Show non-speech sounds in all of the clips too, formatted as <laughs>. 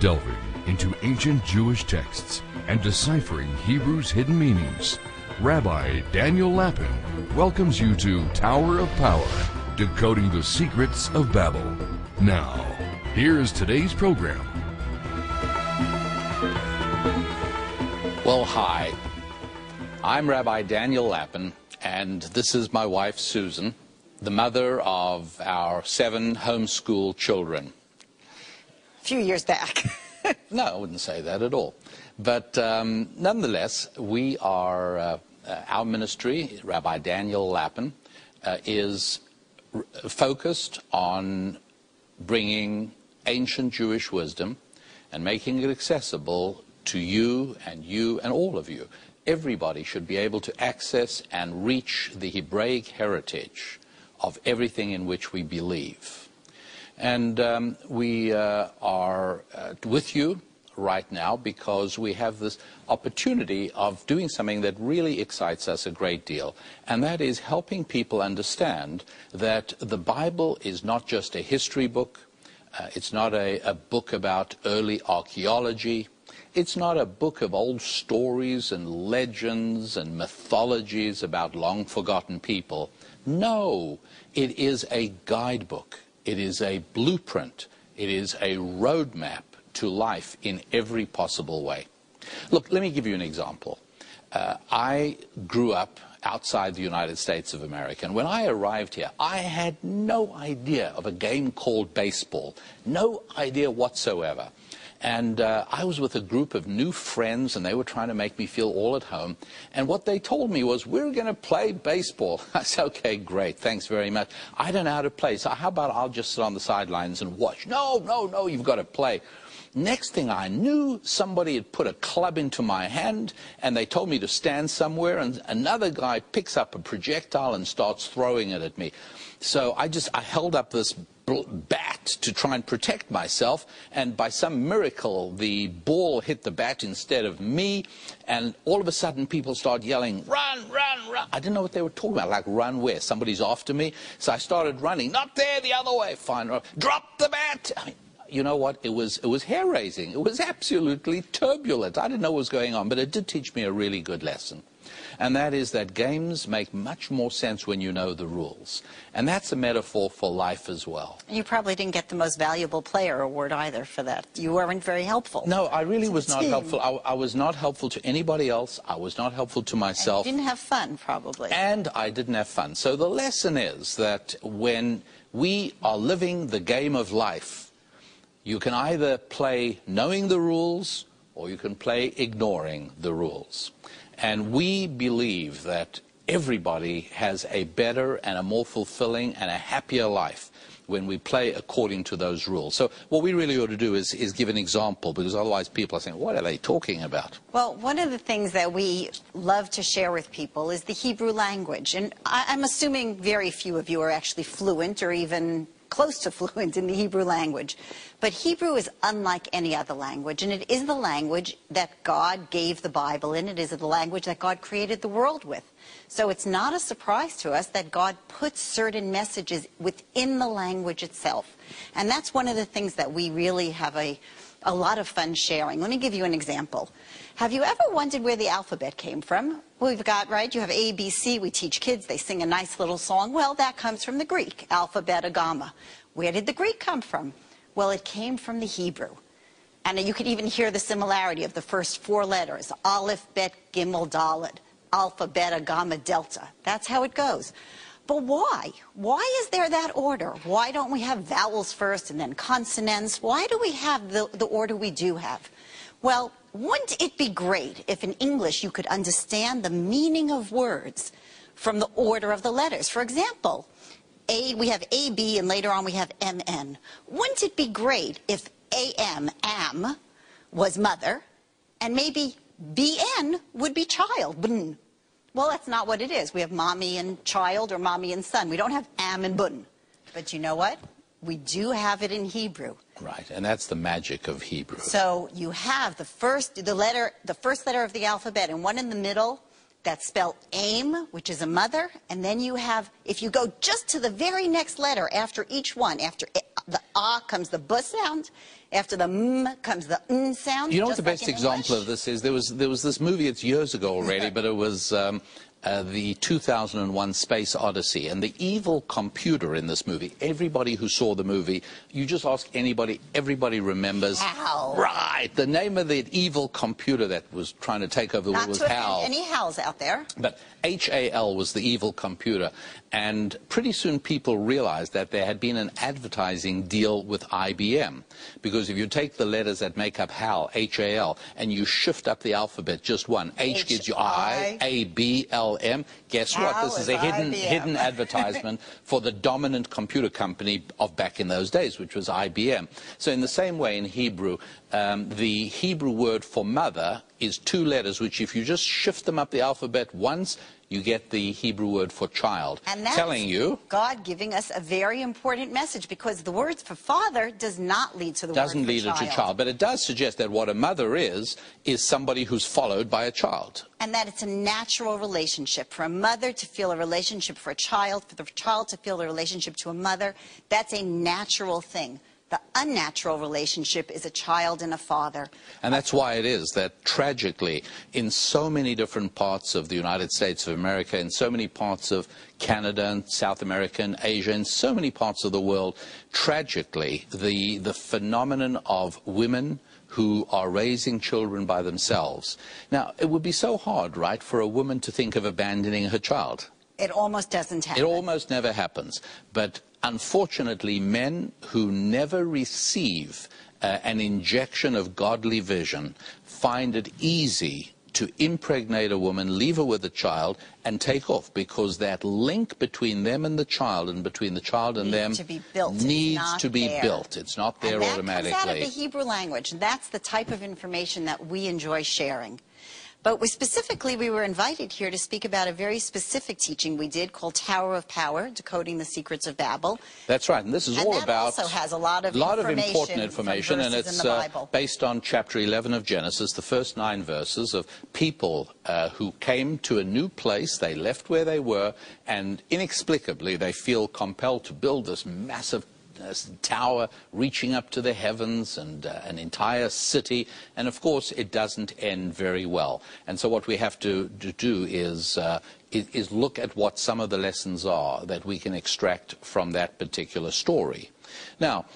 Delving into ancient Jewish texts and deciphering Hebrew's hidden meanings, Rabbi Daniel Lapin welcomes you to Tower of Power, decoding the secrets of Babel. Now, here's today's program. Well, hi. I'm Rabbi Daniel Lapin, and this is my wife, Susan, the mother of our seven homeschool children. Few years back. <laughs> No, I wouldn't say that at all. But um, nonetheless, we are, uh, uh, our ministry, Rabbi Daniel Lapin, uh, is focused on bringing ancient Jewish wisdom and making it accessible to you and you and all of you. Everybody should be able to access and reach the Hebraic heritage of everything in which we believe. And um, we uh, are uh, with you right now because we have this opportunity of doing something that really excites us a great deal. And that is helping people understand that the Bible is not just a history book, uh, it's not a, a book about early archaeology. It's not a book of old stories and legends and mythologies about long forgotten people. No, it is a guidebook. It is a blueprint. It is a roadmap to life in every possible way. Look, let me give you an example. Uh, I grew up outside the United States of America, and when I arrived here, I had no idea of a game called baseball, no idea whatsoever. And uh, I was with a group of new friends, and they were trying to make me feel all at home. And what they told me was, we're going to play baseball. <laughs> I said, okay, great, thanks very much. I don't know how to play, so how about I'll just sit on the sidelines and watch? No, no, no, you've got to play. Next thing I knew, somebody had put a club into my hand, and they told me to stand somewhere, and another guy picks up a projectile and starts throwing it at me. So I just, I held up this bat to try and protect myself, and by some miracle, the ball hit the bat instead of me, and all of a sudden people start yelling, run, run, run. I didn't know what they were talking about, like run where? Somebody's after me. So I started running, not there, the other way. Fine, drop the bat. I mean, you know what? It was, it was hair raising. It was absolutely turbulent. I didn't know what was going on, but it did teach me a really good lesson. And that is that games make much more sense when you know the rules. And that's a metaphor for life as well. You probably didn't get the most valuable player award either for that. You weren't very helpful. No, I really was not team. helpful. I, I was not helpful to anybody else. I was not helpful to myself. You myself. didn't have fun, probably. and I didn't have fun. So the lesson is that when we are living the game of life, you can either play knowing the rules or you can play ignoring the rules. And we believe that everybody has a better and a more fulfilling and a happier life when we play according to those rules. So what we really ought to do is, is give an example because otherwise people are saying, what are they talking about? Well, one of the things that we love to share with people is the Hebrew language. And I, I'm assuming very few of you are actually fluent or even close to <laughs> fluent in the Hebrew language. But Hebrew is unlike any other language, and it is the language that God gave the Bible in. It is the language that God created the world with. So it's not a surprise to us that God puts certain messages within the language itself. And that's one of the things that we really have a, a lot of fun sharing. Let me give you an example. Have you ever wondered where the alphabet came from? We've got, right, you have A, B, C. We teach kids. They sing a nice little song. Well, that comes from the Greek, alpha, beta, gamma. Where did the Greek come from? Well, it came from the Hebrew. And you could even hear the similarity of the first four letters, Aleph, Bet, Gimel, Dalet, Alpha, Beta, Gamma, Delta. That's how it goes. But why? Why is there that order? Why don't we have vowels first and then consonants? Why do we have the, the order we do have? Well, wouldn't it be great if in English you could understand the meaning of words from the order of the letters? For example, a, we have AB and later on we have MN. Wouldn't it be great if AM, am, was mother, and maybe BN would be child? Bn. Well, that's not what it is. We have mommy and child or mommy and son. We don't have am and bun. But you know what? We do have it in Hebrew. Right, and that's the magic of Hebrew. So you have the first, the letter, the first letter of the alphabet, and one in the middle that's spell aim, which is a mother, and then you have, if you go just to the very next letter after each one, after the ah comes the b sound. After the m comes the n sound. You know what the like best example of this is? There was there was this movie. It's years ago already, <laughs> but it was. Um, uh, the 2001 Space Odyssey and the evil computer in this movie. Everybody who saw the movie, you just ask anybody, everybody remembers. Hal. Right. The name of the evil computer that was trying to take over the world was Hal. any Hals out there. But HAL was the evil computer. And pretty soon people realized that there had been an advertising deal with IBM. Because if you take the letters that make up HAL, H-A-L, and you shift up the alphabet just one, H gives you I, H-I. A, B, L, M. Guess what? This is is a hidden, IBM. hidden <laughs> advertisement for the dominant computer company of back in those days, which was IBM. So in the same way in Hebrew, um, the Hebrew word for mother is two letters, which if you just shift them up the alphabet once, you get the Hebrew word for child. And that's telling you God giving us a very important message because the word for father does not lead to the doesn't lead it child. to child, but it does suggest that what a mother is is somebody who's followed by a child. And that it's a natural relationship for a mother to feel a relationship for a child, for the child to feel a relationship to a mother. That's a natural thing. The unnatural relationship is a child and a father. And that's why it is that tragically, in so many different parts of the United States of America, in so many parts of Canada and South America and Asia, in so many parts of the world, tragically, the, the phenomenon of women who are raising children by themselves. Now, it would be so hard, right, for a woman to think of abandoning her child. It almost doesn't happen. It almost never happens. But unfortunately, men who never receive uh, an injection of godly vision find it easy to impregnate a woman, leave her with a child, and take off because that link between them and the child and between the child and Needs them to be built. Needs to be there. built. It's not there and that automatically. comes out of the Hebrew language. That's the type of information that we enjoy sharing. But we specifically, we were invited here to speak about a very specific teaching we did called Tower of Power, Decoding the Secrets of Babel. That's right, and this is And all that about also has a lot of lot of important information, and in it's the uh, based on chapter 11 of Genesis, the first nine verses of people uh, who came to a new place. They left where they were, and inexplicably they feel compelled to build this massive uh, tower reaching up to the heavens and uh, an entire city. And of course, it doesn't end very well. And so, what we have to, to do is, uh, is look at what some of the lessons are that we can extract from that particular story. Now,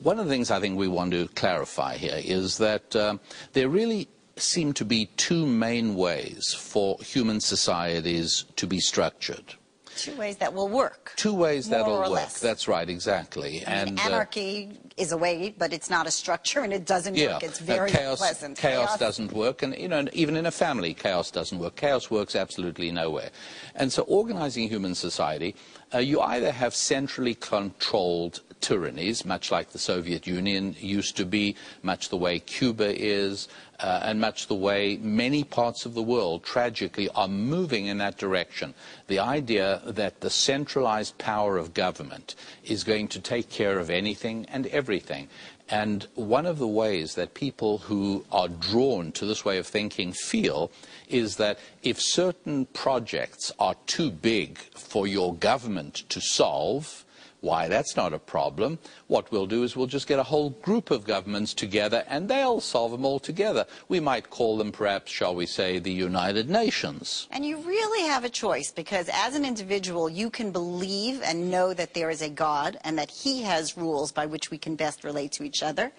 one of the things I think we want to clarify here is that um, there really seem to be two main ways for human societies to be structured. Two ways that will work. Two ways that'll or work. less. That's right, exactly. I mean, and uh, anarchy is a way, but it's not a structure, and it doesn't yeah, work. It's uh, very chaos, pleasant. Chaos doesn't work, and you know, even in a family, chaos doesn't work. Chaos works absolutely nowhere. And so, organizing human society, uh, you either have centrally controlled tyrannies, much like the Soviet Union used to be, much the way Cuba is, uh, and much the way many parts of the world, tragically, are moving in that direction. The idea that the centralized power of government is going to take care of anything and everything. And one of the ways that people who are drawn to this way of thinking feel is that if certain projects are too big for your government to solve, why, that's not a problem. What we'll do is we'll just get a whole group of governments together and they'll solve them all together. We might call them, perhaps, shall we say, the United Nations. And you really have a choice because as an individual, you can believe and know that there is a God and that He has rules by which we can best relate to each other.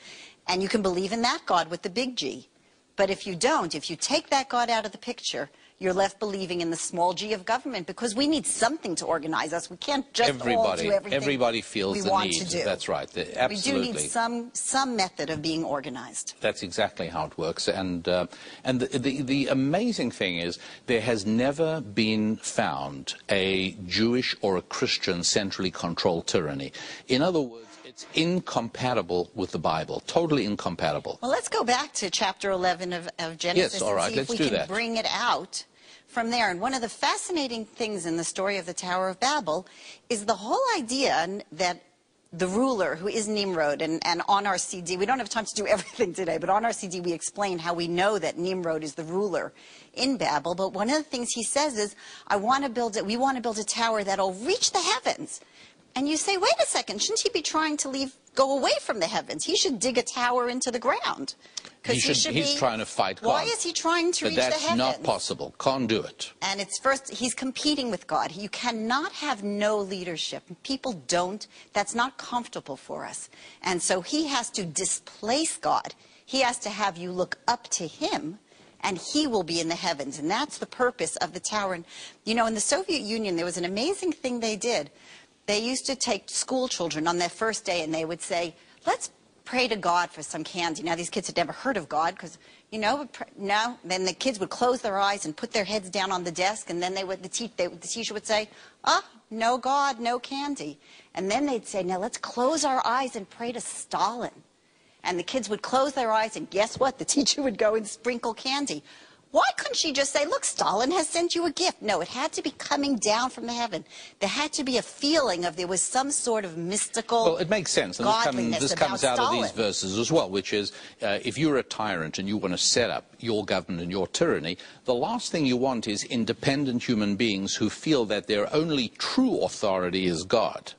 And you can believe in that God with the big G. But if you don't, if you take that God out of the picture, you're left believing in the small g of government because we need something to organize us. We can't just all Everybody, do everything everybody feels we the want need. to do. That's right. The- We do need some, some method of being organized. That's exactly how it works. And, uh, and the, the, the amazing thing is there has never been found a Jewish or a Christian centrally controlled tyranny. In other words, it's incompatible with the Bible, totally incompatible. Well, let's go back to chapter 11 of, of Genesis Yes, all and right, see let's if we do can that. bring it out from there. And one of the fascinating things in the story of the Tower of Babel is the whole idea that the ruler, who is Nimrod, and, and on our CD, we don't have time to do <laughs> everything today, but on our CD we explain how we know that Nimrod is the ruler in Babel. But one of the things he says is, I want to build it, we want to build a tower that'll reach the heavens. And you say, wait a second, shouldn't he be trying to leave go away from the heavens. He should dig a tower into the ground. He Because should, he should he's be, trying to fight God. Why is he trying to reach the heavens? That's not possible. Can't do it. And it's first, he's competing with God. You cannot have no leadership. People don't. That's not comfortable for us. And so he has to displace God. He has to have you look up to him, and he will be in the heavens. And that's the purpose of the tower. And, you know, in the Soviet Union, there was an amazing thing they did. They used to take school children on their first day, and they would say, let's pray to God for some candy. Now, these kids had never heard of God because, you know, no. Then the kids would close their eyes and put their heads down on the desk, and then they would, the, te- they, the teacher would say, ah, no God, no candy. And then they'd say, now let's close our eyes and pray to Stalin. And the kids would close their eyes, and guess what? The <laughs> teacher would go and sprinkle candy. Why couldn't she just say, look, Stalin has sent you a gift? No, it had to be coming down from the heaven. There had to be a feeling of there was some sort of mystical Well, it makes sense. And this, come, this comes out of these verses as well, which is uh, if you're a tyrant and you want to set up your government and your tyranny, the last thing you want is independent human beings who feel that their only true authority is God.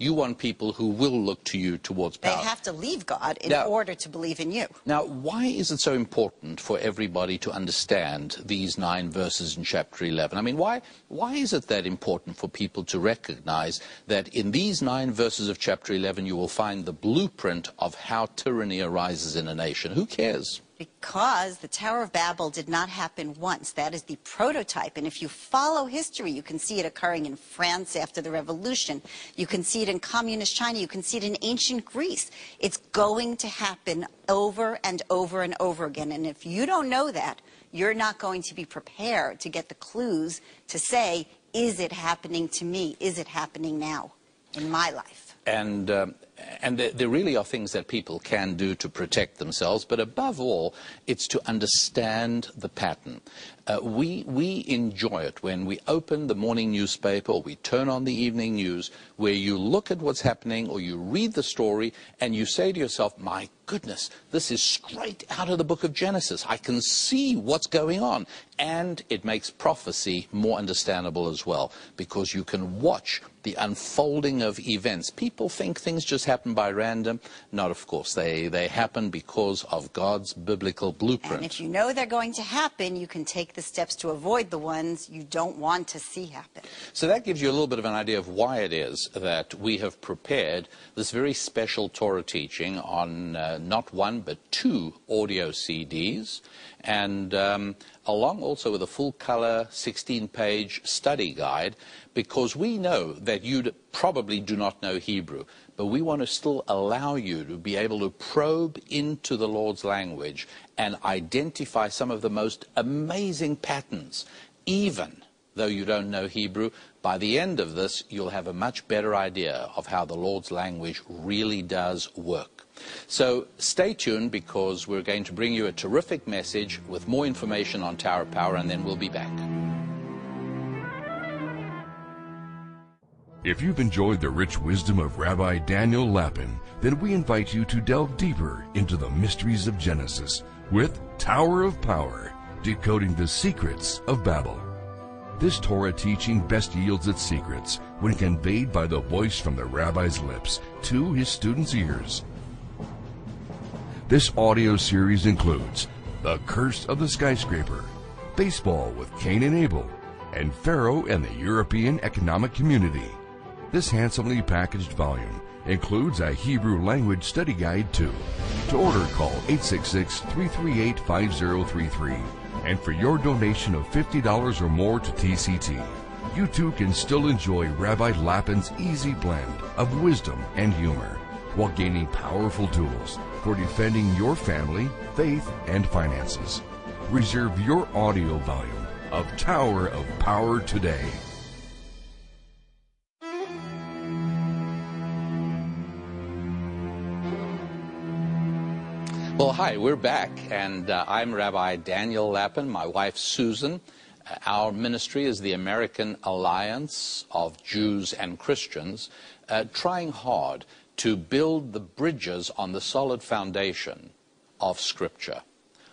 You want people who will look to you towards power. They have to leave God in Now- order to believe in you. Now, why is it so important for everybody to understand these nine verses in chapter 11? I mean, why, why is it that important for people to recognize that in these nine verses of chapter 11 you will find the blueprint of how tyranny arises in a nation? Who cares? Because the Tower of Babel did not happen once. That is the prototype. And if you follow history, you can see it occurring in France after the revolution. You can see it in communist China. You can see it in ancient Greece. It's going to happen over and over and over again. And if you don't know that, you're not going to be prepared to get the clues to say, is it happening to me? Is it happening now in my life? And, um, and there, really are things that people can do to protect themselves, but above all, it's to understand the pattern. Uh, we, we enjoy it when we open the morning newspaper or we turn on the evening news, where you look at what's happening or you read the story and you say to yourself, my goodness, this is straight out of the book of Genesis. I can see what's going on. And it makes prophecy more understandable as well, because you can watch the unfolding of events. People think things just happen by random. Not, of course. They, they happen because of God's biblical blueprint. And if you know they're going to happen, you can take the steps to avoid the ones you don't want to see happen. So that gives you a little bit of an idea of why it is that we have prepared this very special Torah teaching on uh, not one but two audio CDs, and um, along also with a full color 16 page study guide, because we know that you probably do not know Hebrew. But we want to still allow you to be able to probe into the Lord's language and identify some of the most amazing patterns, even though you don't know Hebrew, by the end of this, you'll have a much better idea of how the Lord's language really does work. So stay tuned because we're going to bring you a terrific message with more information on Tower of Power, and then we'll be back. If you've enjoyed the rich wisdom of Rabbi Daniel Lapin, then we invite you to delve deeper into the mysteries of Genesis with Tower of Power, decoding the secrets of Babel. This Torah teaching best yields its secrets when conveyed by the voice from the rabbi's lips to his students' ears. This audio series includes The Curse of the Skyscraper, Baseball with Cain and Abel, and Pharaoh and the European Economic Community. This handsomely packaged volume includes a Hebrew language study guide too. To order, call 866-338-5033. And for your donation of $50 or more to TCT, you too can still enjoy Rabbi Lapin's easy blend of wisdom and humor while gaining powerful tools for defending your family, faith, and finances. Reserve your audio volume of Tower of Power today. Well, hi, we're back, and uh, I'm Rabbi Daniel Lapin, my wife Susan. Uh, our ministry is the American Alliance of Jews and Christians, uh, trying hard to build the bridges on the solid foundation of Scripture,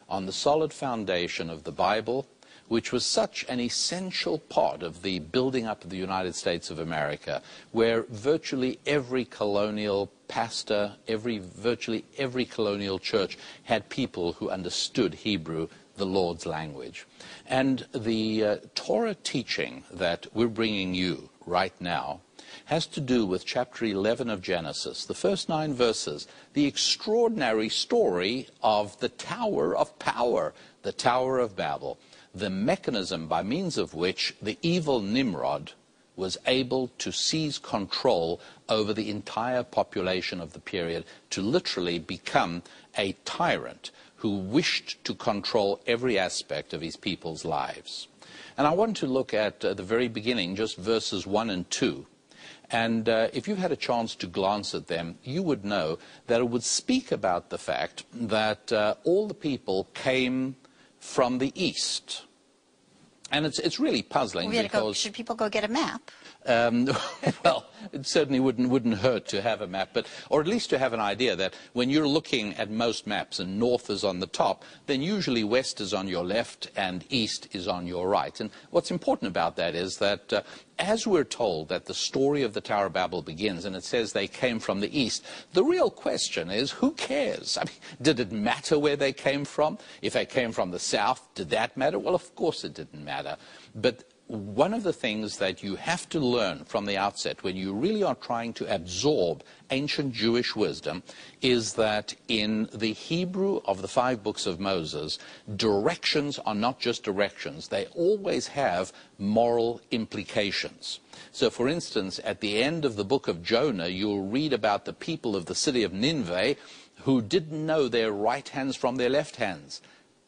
on the solid foundation of the Bible, which was such an essential part of the building up of the United States of America, where virtually every colonial pastor, every, virtually every colonial church had people who understood Hebrew, the Lord's language. And the uh, Torah teaching that we're bringing you right now has to do with chapter 11 of Genesis, the first nine verses, the extraordinary story of the Tower of Power, the Tower of Babel the mechanism by means of which the evil Nimrod was able to seize control over the entire population of the period, to literally become a tyrant who wished to control every aspect of his people's lives. And I want to look at uh, the very beginning, just verses 1 and 2. And uh, if you had a chance to glance at them, you would know that it would speak about the fact that uh, all the people came from the east. And it's, it's really puzzling We because... go, should people go get a map? Um, <laughs> well, it certainly wouldn't, wouldn't hurt to have a map, but, or at least to have an idea that when you're looking at most maps and north is on the top, then usually west is on your left and east is on your right. And what's important about that is that uh, as we're told that the story of the Tower of Babel begins and it says they came from the east, the real question is who cares? I mean, did it matter where they came from? If they came from the south, did that matter? Well, of course it didn't matter. But one of the things that you have to learn from the outset when you really are trying to absorb ancient Jewish wisdom is that in the Hebrew of the five books of Moses, directions are not just directions. They always have moral implications. So, for instance, at the end of the book of Jonah, you'll read about the people of the city of Nineveh who didn't know their right hands from their left hands.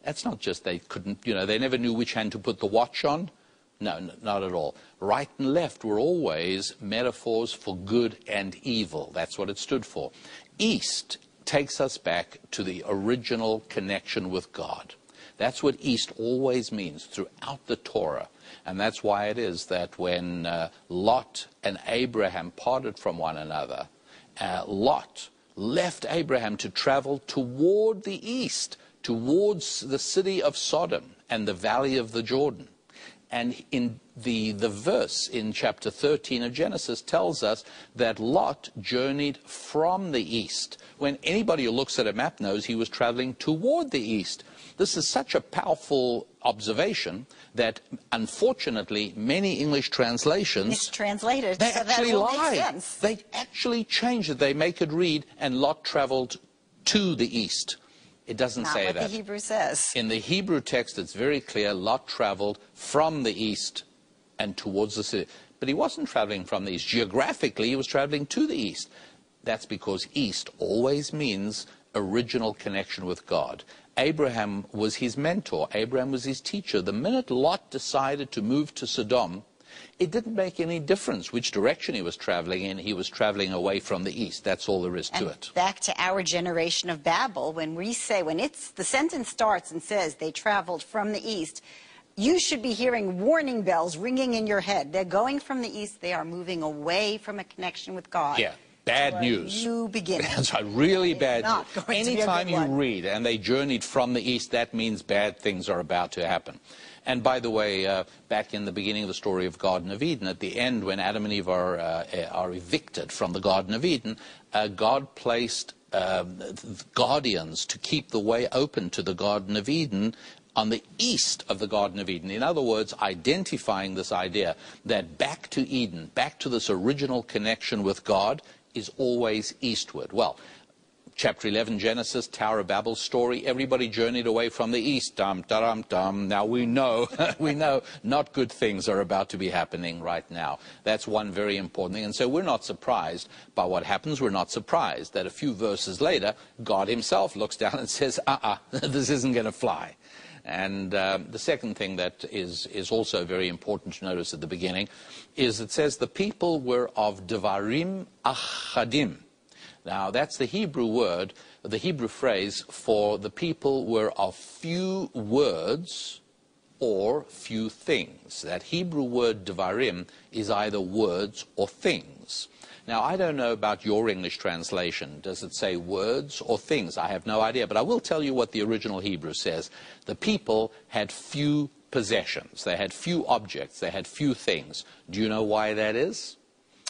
That's not just they couldn't, you know, they never knew which hand to put the watch on. No, not at all. Right and left were always metaphors for good and evil. That's what it stood for. East takes us back to the original connection with God. That's what East always means throughout the Torah. And that's why it is that when uh, Lot and Abraham parted from one another, uh, Lot left Abraham to travel toward the east, towards the city of Sodom and the valley of the Jordan. And in the, the verse in chapter 13 of Genesis tells us that Lot journeyed from the east. When anybody who looks at a map knows he was traveling toward the east. This is such a powerful observation that unfortunately many English translations mistranslated. They so actually lie. They actually change it. They make it read, and Lot traveled to the east. It doesn't Not say what that. the Hebrew says. In the Hebrew text, it's very clear Lot traveled from the east and towards the city. But he wasn't traveling from the east. Geographically, he was traveling to the east. That's because east always means original connection with God. Abraham was his mentor. Abraham was his teacher. The minute Lot decided to move to Sodom, it didn't make any difference which direction he was traveling in. He was traveling away from the east. That's all there is to it. back to our generation of Babel, when we say, when it's, the sentence starts and says they traveled from the east, you should be hearing warning bells ringing in your head. They're going from the east, they are moving away from a connection with God. Yeah, bad news. New beginning. <laughs> That's right, really bad news. going to be a Anytime you read, and they journeyed from the east, that means bad things are about to happen. And by the way, uh, back in the beginning of the story of Garden of Eden, at the end, when Adam and Eve are, uh, are evicted from the Garden of Eden, uh, God placed um, guardians to keep the way open to the Garden of Eden on the east of the Garden of Eden. In other words, identifying this idea that back to Eden, back to this original connection with God, is always eastward. Well, chapter 11 Genesis, Tower of Babel story, everybody journeyed away from the east. Dum, dum, dum. Now we know, <laughs> we know not good things are about to be happening right now. That's one very important thing. And so we're not surprised by what happens. We're not surprised that a few verses later, God himself looks down and <laughs> says, uh-uh, <laughs> this isn't going to fly. And um, the second thing that is, is also very important to notice at the beginning is it says the people were of Devarim Achadim. Now, that's the Hebrew word, the Hebrew phrase for the people were of few words or few things. That Hebrew word devarim is either words or things. Now, I don't know about your English translation. Does it say words or things? I have no idea. But I will tell you what the original Hebrew says. The people had few possessions. They had few objects. They had few things. Do you know why that is?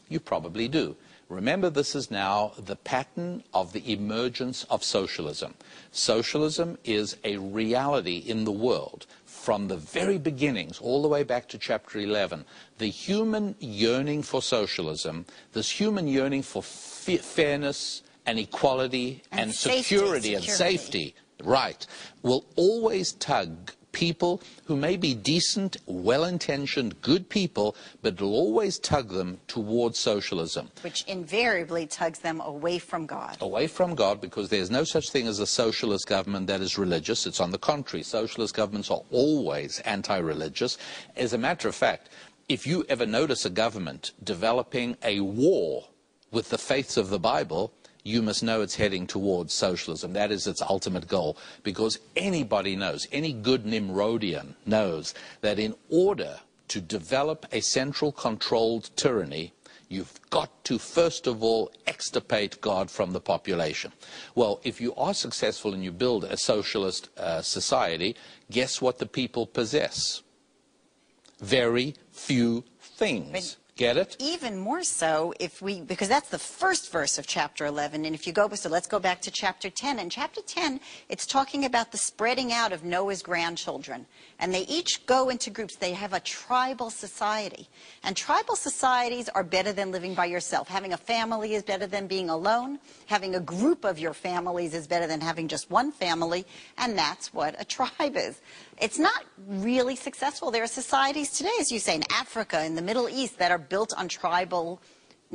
You probably do. Remember, this is now the pattern of the emergence of socialism. Socialism is a reality in the world from the very beginnings, all the way back to chapter 11. The human yearning for socialism, this human yearning for fairness and equality and, and safety, security, security and safety, right, will always tug people who may be decent, well-intentioned, good people, but it'll always tug them towards socialism. Which invariably tugs them away from God. Away from God because there's no such thing as a socialist government that is religious. It's on the contrary. Socialist governments are always anti-religious. As a matter of fact, if you ever notice a government developing a war with the faiths of the Bible, you must know it's heading towards socialism. That is its ultimate goal. Because anybody knows, any good Nimrodian knows that in order to develop a central controlled tyranny, you've got to first of all extirpate God from the population. Well, if you are successful and you build a socialist uh, society, guess what the people possess? Very few things. Get it? Even more so if we, because that's the first verse of chapter 11. And if you go, so let's go back to chapter 10. In chapter 10, it's talking about the spreading out of Noah's grandchildren. And they each go into groups. They have a tribal society. And tribal societies are better than living by yourself. Having a family is better than being alone. Having a group of your families is better than having just one family. And that's what a <laughs> tribe is. It's not really successful. There are societies today, as you say, in Africa, in the Middle East, that are built on tribal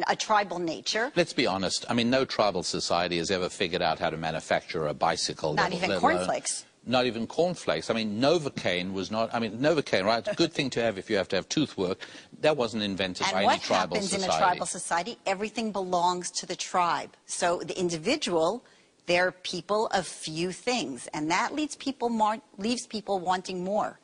a tribal nature. Let's be honest. I mean, no tribal society has ever figured out how to manufacture a bicycle. Not even cornflakes. Not even cornflakes. I mean, Novocaine was not, I mean, Novocaine, right? Good thing to have if you have to have tooth work. That wasn't invented and by any tribal society. And what happens in a tribal society? Everything belongs to the tribe. So the individual they're people of few things, and that leads people, more, leaves people wanting more.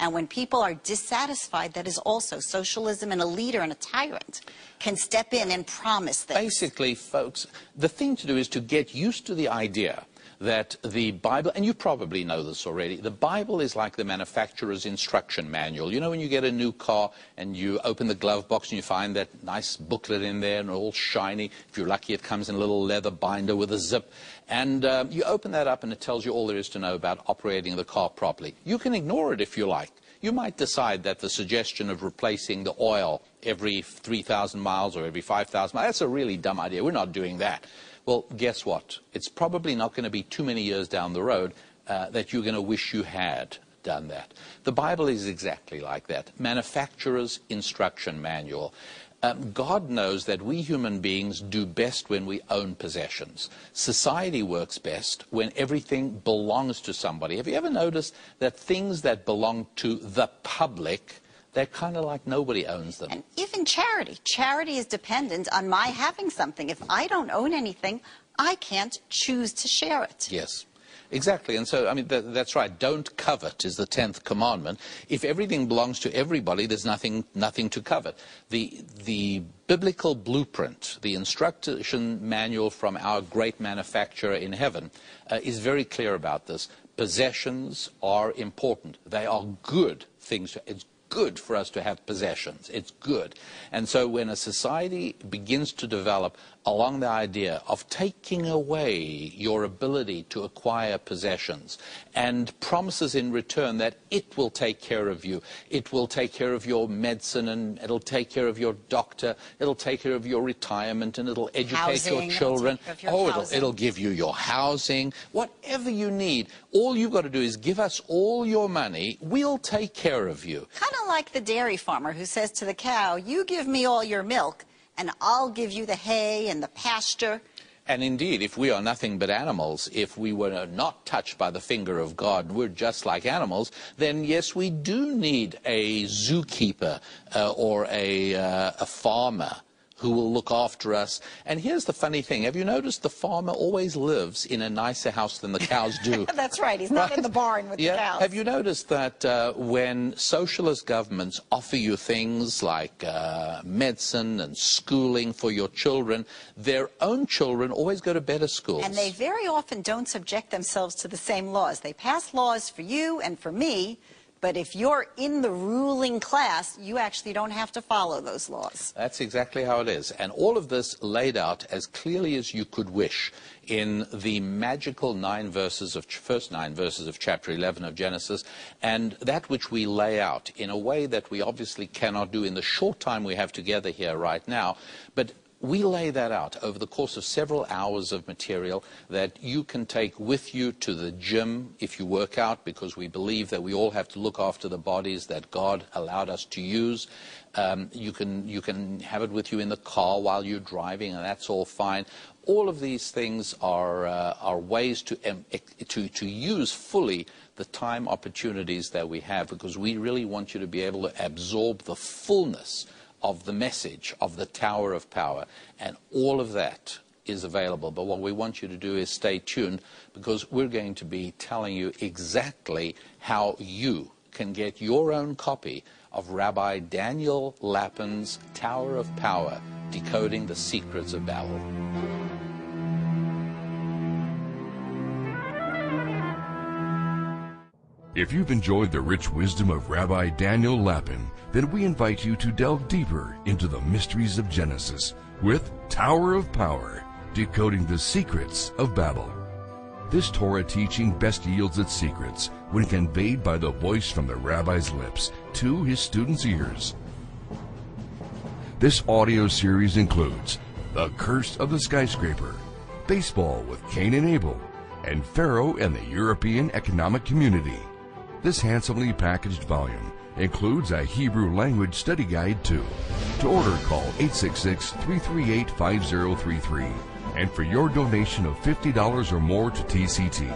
And when people are dissatisfied, that is also socialism, and a leader and a tyrant can step in and promise things. Basically, folks, the thing to do is to get used to the idea that the Bible, and you probably know this already, the Bible is like the manufacturer's instruction manual. You know when you get a new car and you open the glove box and you find that nice booklet in there and all shiny. If you're lucky, it comes in a little leather binder with a zip. And uh, you open that up and it tells you all there is to know about operating the car properly. You can ignore it if you like. You might decide that the suggestion of replacing the oil every 3,000 miles or every 5,000 miles, that's a really dumb idea. We're not doing that. Well, guess what? It's probably not going to be too many years down the road uh, that you're going to wish you had done that. The Bible is exactly like that. Manufacturer's instruction manual. Um, God knows that we human beings do best when we own possessions. Society works best when everything belongs to somebody. Have you ever noticed that things that belong to the public they're kind of like nobody owns them. And even charity. Charity is dependent on my having something. If I don't own anything, I can't choose to share it. Yes. Exactly, and so, I mean, th that's right. Don't covet is the tenth commandment. If everything belongs to everybody, there's nothing, nothing to covet. The, the biblical blueprint, the instruction manual from our great manufacturer in heaven, uh, is very clear about this. Possessions are important. They are good things. It's good for us to have possessions. It's good. And so when a society begins to develop along the idea of taking away your ability to acquire possessions and promises in return that it will take care of you. It will take care of your medicine and it'll take care of your doctor. It'll take care of your retirement and it'll educate housing, your children. It'll your oh, it'll, it'll give you your housing. Whatever you need. All you've got to do is give us all your money. We'll take care of you. Of like the dairy farmer who says to the cow, you give me all your milk and I'll give you the hay and the pasture. And indeed, if we are nothing but animals, if we were not touched by the finger of God, we're just like animals, then yes, we do need a zookeeper uh, or a, uh, a farmer who will look after us. And here's the funny thing. Have you noticed the farmer always lives in a nicer house than the cows do? <laughs> That's right. He's not right? in the barn with yeah. the cows. Have you noticed that uh, when socialist governments offer you things like uh, medicine and schooling for your children, their own children always go to better schools. And they very often don't subject themselves to the same laws. They pass laws for you and for me, But if you're in the ruling class, you actually don't have to follow those laws. That's exactly how it is. And all of this laid out as clearly as you could wish in the magical nine verses of first nine verses of chapter 11 of Genesis, and that which we lay out in a way that we obviously cannot do in the short time we have together here right now, but we lay that out over the course of several hours of material that you can take with you to the gym if you work out, because we believe that we all have to look after the bodies that God allowed us to use. Um, you, can, you can have it with you in the car while you're driving, and that's all fine. All of these things are, uh, are ways to, um, to, to use fully the time opportunities that we have, because we really want you to be able to absorb the fullness of the message of the Tower of Power. And all of that is available. But what we want you to do is stay tuned because we're going to be telling you exactly how you can get your own copy of Rabbi Daniel Lapin's Tower of Power, Decoding the Secrets of Babel. If you've enjoyed the rich wisdom of Rabbi Daniel Lapin, then we invite you to delve deeper into the mysteries of Genesis with Tower of Power, decoding the secrets of Babel. This Torah teaching best yields its secrets when conveyed by the voice from the rabbi's lips to his students' ears. This audio series includes The Curse of the Skyscraper, Baseball with Cain and Abel, and Pharaoh and the European Economic Community. This handsomely packaged volume includes a Hebrew language study guide too. To order, call 866-338-5033. And for your donation of $50 or more to TCT,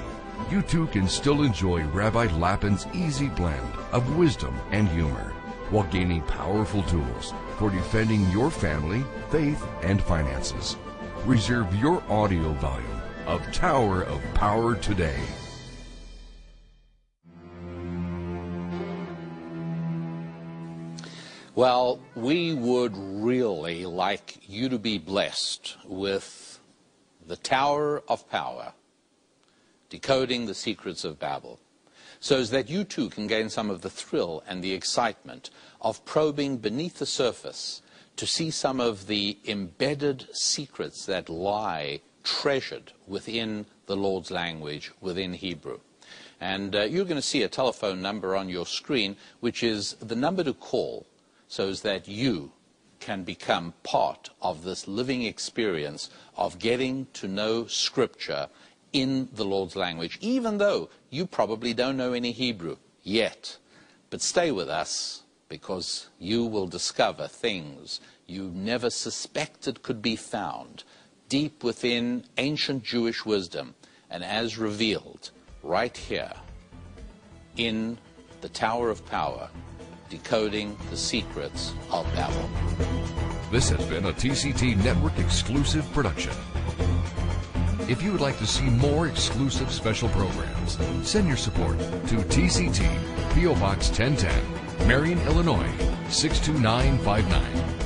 you too can still enjoy Rabbi Lapin's easy blend of wisdom and humor while gaining powerful tools for defending your family, faith, and finances. Reserve your audio volume of Tower of Power today. Well, we would really like you to be blessed with the Tower of Power, decoding the secrets of Babel, so that you too can gain some of the thrill and the excitement of probing beneath the surface to see some of the embedded secrets that lie treasured within the Lord's language, within Hebrew. And uh, you're going to see a telephone number on your screen, which is the number to call so that you can become part of this living experience of getting to know Scripture in the Lord's language, even though you probably don't know any Hebrew yet. But stay with us because you will discover things you never suspected could be found deep within ancient Jewish wisdom and as revealed right here in the Tower of Power decoding the secrets of Babel. This has been a TCT Network exclusive production. If you would like to see more exclusive special programs, send your support to TCT, PO Box 1010, Marion, Illinois 62959.